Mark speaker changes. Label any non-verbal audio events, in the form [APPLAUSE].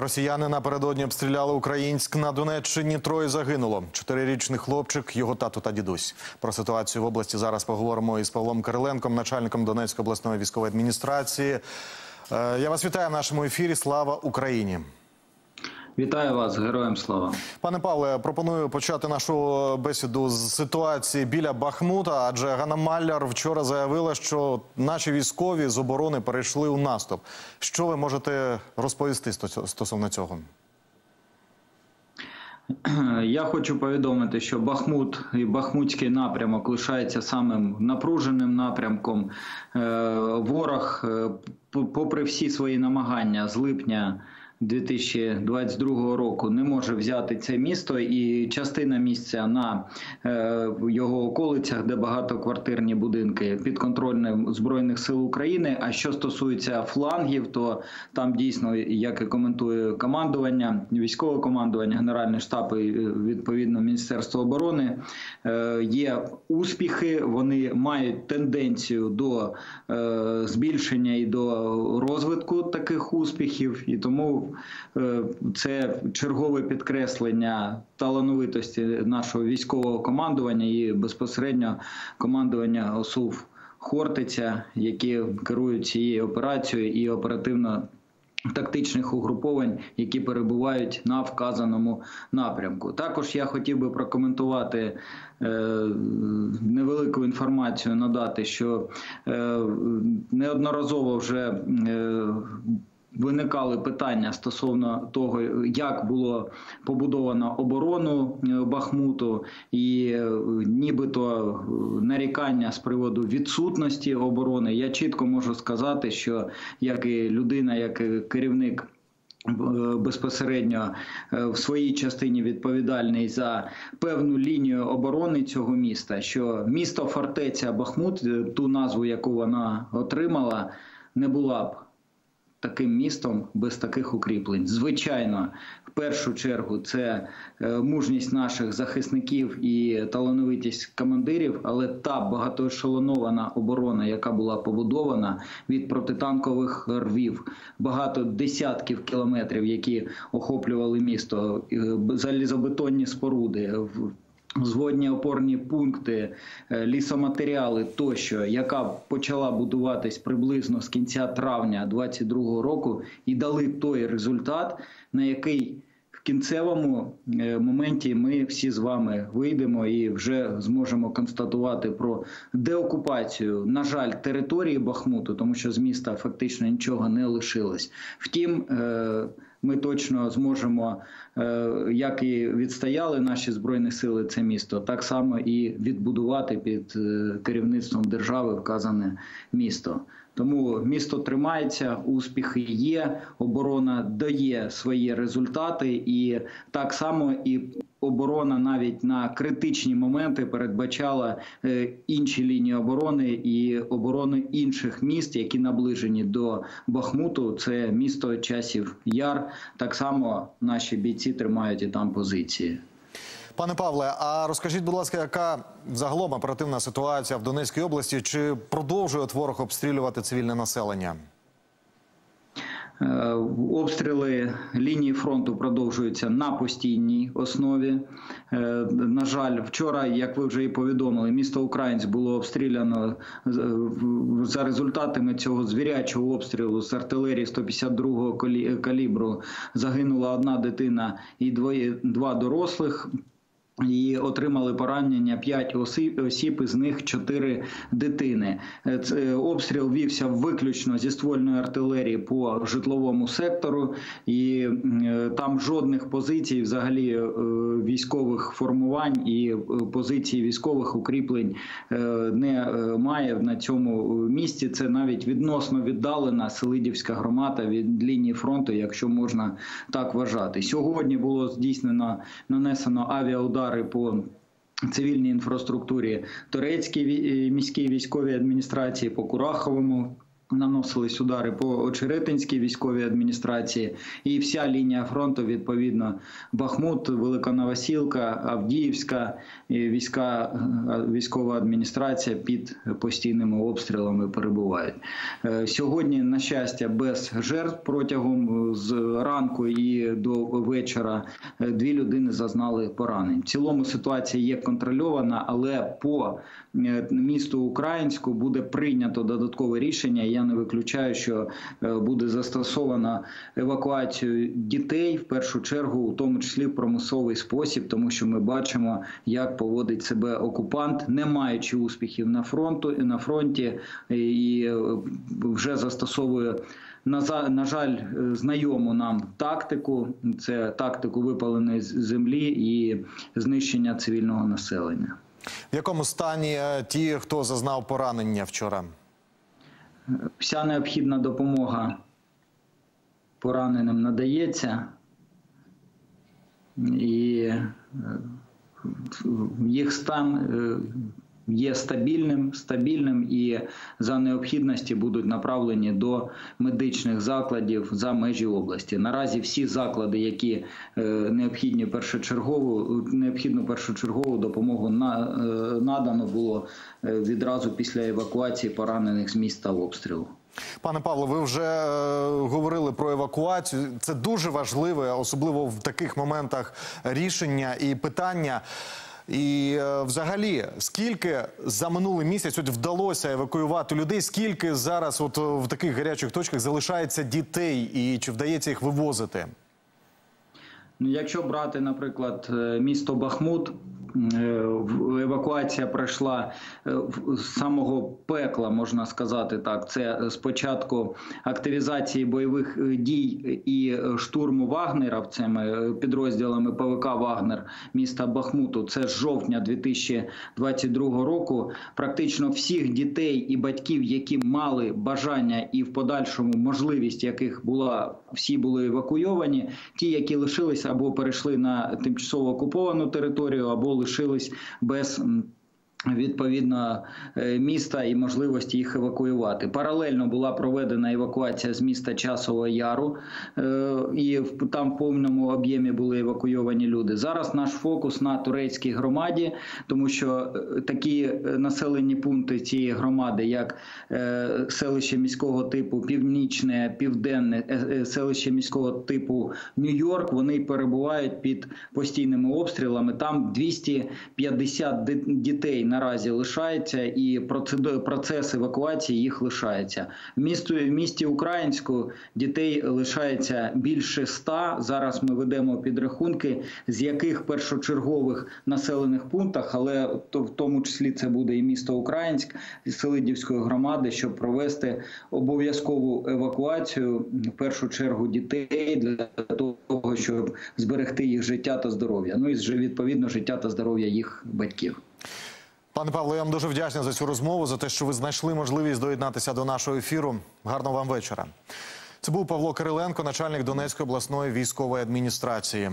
Speaker 1: Росіяни напередодні обстріляли Українськ на Донеччині. Троє загинуло. Чотирирічний хлопчик, його тато та дідусь. Про ситуацію в області зараз поговоримо із Павлом Кириленком, начальником Донецької обласної військової адміністрації. Е, Я вас вітаю в нашому ефірі. Слава Україні!
Speaker 2: Вітаю вас, героям слава.
Speaker 1: Пане Павле, пропоную почати нашу бесіду з ситуації біля Бахмута. Адже Ганна Малляр вчора заявила, що наші військові з оборони перейшли у наступ. Що ви можете розповісти стосовно цього? [CLEARS THROAT]
Speaker 2: Я хочу повідомити, що Бахмут і Бахмутський напрямок лишається самим напруженим напрямком. Е, Ворог, е, попри всі свої намагання з липня 2022 року, не може взяти це місто, і частина місця на е, його околицях, де багатоквартирні будинки підконтрольним збройних сил України. А що стосується флангів, то там дійсно, як і коментує командування, військове командування, генеральний штаб і е, відповідно Міністерство оборони, е, є успіхи. Вони мають тенденцію до збільшення і до розвитку таких успіхів, і тому е, це чергове підкреслення талановитості нашого військового командування і безпосередньо командування ОСУВ Хортиця, які керують цією операцією і оперативно. Тактичних угруповань, які перебувають на вказаному напрямку. Також я хотів би прокоментувати е, невелику інформацію, надати, що е, неодноразово вже Виникали питання стосовно того, як було побудовано оборону е, Бахмуту, і е, нібито е, нарікання з приводу відсутності оборони. Я чітко можу сказати, що як і людина, як і керівник. Безпосередньо в своїй частині відповідальний за певну лінію оборони цього міста, що місто фортеця Бахмут, ту назву, яку вона отримала, не була б таким містом без таких укріплень. Звичайно, в першу чергу це е, мужність наших захисників і талановитість командирів, але та багатоешелонована оборона, яка була побудована від протитанкових рвів, багато десятків кілометрів, які охоплювали місто, е, залізобетонні споруди. Зводні опорні пункти, е, лісоматеріали тощо, яка почала будуватись приблизно з кінця травня 2022 року, і дали той результат, на який кінцевому е, моменті ми всі з вами вийдемо і вже зможемо констатувати про деокупацію, на жаль, території Бахмуту, тому що з міста фактично нічого не лишилось. Втім, е, ми точно зможемо, е, як і відстояли наші збройні сили це місто, так само і відбудувати під керівництвом держави вказане місто. Тому місто тримається, успіхи є, оборона дає свої результати, і так само і оборона навіть на критичні моменти передбачала е, інші лінії оборони і оборони інших міст, які наближені до Бахмуту. Це місто часів яр. Так само наші бійці тримають і там позиції.
Speaker 1: Пане Павле, а розкажіть, будь ласка, яка загалом оперативна ситуація в Донецькій області? Чи продовжує ворог обстрілювати цивільне населення?
Speaker 2: Е, Обстріли лінії фронту продовжуються на постійній основі. Е, На жаль, вчора, як ви вже і повідомили, місто Українськ було обстріляно з- за результатами цього звірячого обстрілу з артилерії 152-го калі- калібру. Загинула одна дитина і два дорослих. І отримали поранення 5 осіб, із них 4 дитини. Е, Обстріл вівся виключно зі ствольної артилерії по житловому сектору, і е, там жодних позицій, взагалі е, військових формувань і е, позицій військових укріплень е, не е, має на цьому місці. Це навіть відносно віддалена Селидівська громада від лінії фронту, якщо можна так вважати. Сьогодні було здійснено нанесено авіаудари по цивільній інфраструктурі Турецькій е, міській військовій адміністрації, по Кураховому Наносились удари по Очеретинській військовій адміністрації, і вся лінія фронту відповідно Бахмут, Великоновосілка, Авдіївська війська е, військова адміністрація під постійними обстрілами перебувають. Е, Сьогодні, на щастя, без жертв протягом е, з ранку і до вечора дві людини зазнали поранень. В цілому ситуація є контрольована, але по місту Українську буде прийнято додаткове рішення. Я не виключаю, що е, буде застосовано евакуацію дітей в першу чергу, у тому числі промисловий спосіб, тому що ми бачимо, як поводить себе окупант, не маючи успіхів на фронту на фронті, і е, вже застосовує. На жаль, знайому нам тактику це тактику випаленої землі і знищення цивільного населення.
Speaker 1: В якому стані е, ті, хто зазнав поранення вчора?
Speaker 2: Вся необхідна допомога пораненим надається, і е, їх стан е, є стабільним, стабільним і за необхідності будуть направлені до медичних закладів за межі області. Наразі всі заклади, які е, необхідні першочергову, необхідну першочергову допомогу е, надано було е, відразу після евакуації поранених з міста обстрілу.
Speaker 1: Пане Павло, ви вже е, говорили про евакуацію. Це дуже важливе, особливо в таких моментах рішення і питання. І е, взагалі, скільки за минулий місяць от вдалося евакуювати людей? Скільки зараз, от е, в таких гарячих точках, залишається дітей, і чи вдається їх вивозити?
Speaker 2: Ну, якщо брати, наприклад, е, місто Бахмут, евакуація пройшла е, з самого пекла, можна сказати так. Це спочатку активізації бойових е, дій і штурму Вагнера цими е, підрозділами ПВК Вагнер міста Бахмуту. Це з жовтня 2022 року. Практично всіх дітей і батьків, які мали бажання і в подальшому можливість, яких була всі були евакуйовані. Ті, які лишились або перейшли на тимчасово окуповану територію, або лишились без. Відповідно е, міста і можливості їх евакуювати. Паралельно була проведена евакуація з міста Часового Яру, е, і там в повному об'ємі були евакуйовані люди. Зараз наш фокус на турецькій громаді, тому що е, такі населені пункти цієї громади, як селище міського типу Північне, Південне, селище міського типу Нью-Йорк, вони перебувають під постійними обстрілами. Там 250 ди- дітей наразі лишається, і процес евакуації їх лишається. В місті, в місті Українську дітей лишається більше ста. Зараз ми ведемо підрахунки, з яких першочергових населених пунктах, але то в тому числі це буде і місто Українськ, і Селидівської громади, щоб провести обов'язкову евакуацію в першу чергу дітей для того, щоб зберегти їх життя та здоров'я. Ну і відповідно життя та здоров'я їх батьків.
Speaker 1: Пане Павло, я вам дуже вдячний за цю розмову, за те, що ви знайшли можливість доєднатися до нашого ефіру. Гарного вам вечора. Це був Павло Кириленко, начальник Донецької обласної військової адміністрації.